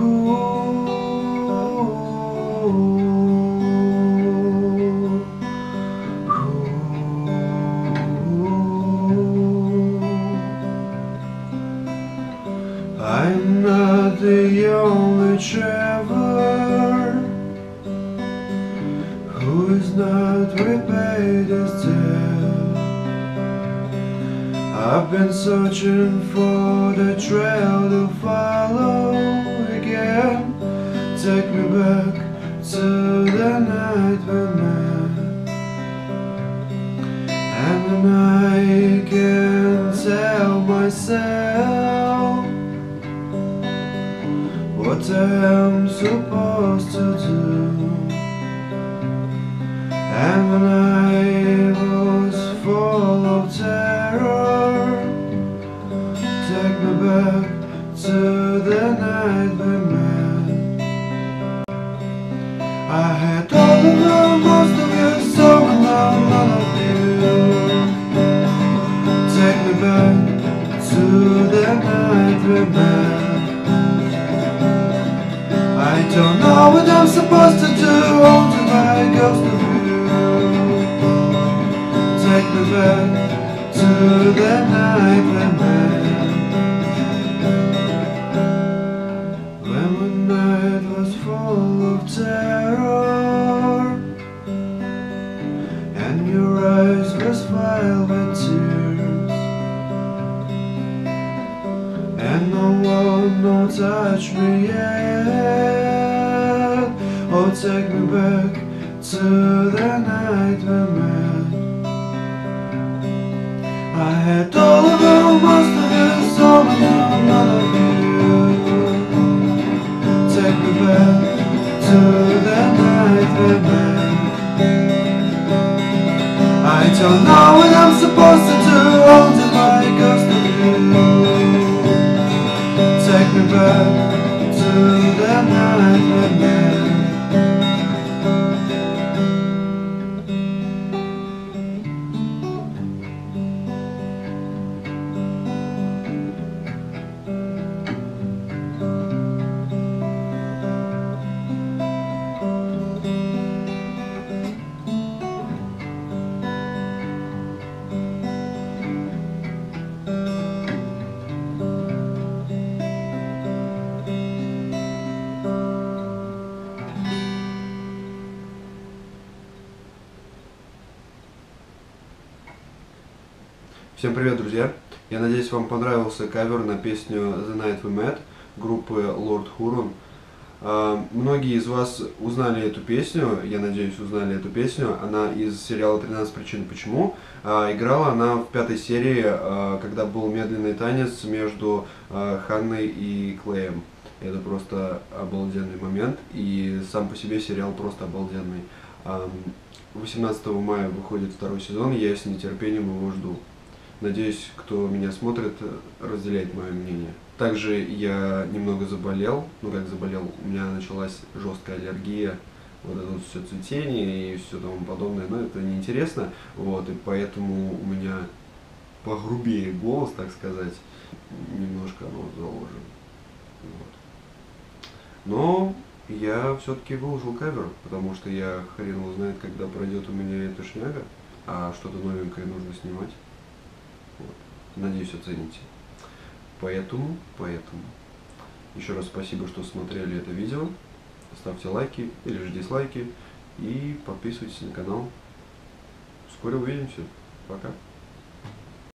I'm not the only traveler who is not repaid as I've been searching for the trail to follow again. Take me back to the night we met. And I can tell myself what I am supposed to do. And I of most of you, so none of you. Take me back to the night we met. I don't know what I'm supposed to do, by a ghost of you. Take me back to the night with tears, and no one no touch me yet. Oh, take me back to the night we met. I had all of you, most of you, some of you, none of you. Take me back to the night we met. Don't know what I'm supposed to Всем привет, друзья! Я надеюсь, вам понравился кавер на песню The Night We Met группы Lord Huron. А, Многие из вас узнали эту песню, я надеюсь, узнали эту песню. Она из сериала «13 причин почему». А, Играла она в пятой серии, а, когда был медленный танец между Ханной и Клеем. Это просто обалденный момент, и сам по себе сериал просто обалденный. Ам, 18 мая выходит второй сезон, я с нетерпением его жду. Надеюсь, кто меня смотрит, разделяет мое мнение. Также я немного заболел, ну как заболел, у меня началась жесткая аллергия, вот это вот все цветение и все тому подобное, но это неинтересно, вот, и поэтому у меня погрубее голос, так сказать, немножко оно заложен. Вот. Но я все-таки выложил кавер, потому что я хрен его знает, когда пройдет у меня эта шняга, а что-то новенькое нужно снимать. Вот. Надеюсь, оцените. Поэтому, поэтому. Еще раз спасибо, что смотрели это видео. Ставьте лайки или же дизлайки. И подписывайтесь на канал. Вскоре увидимся. Пока.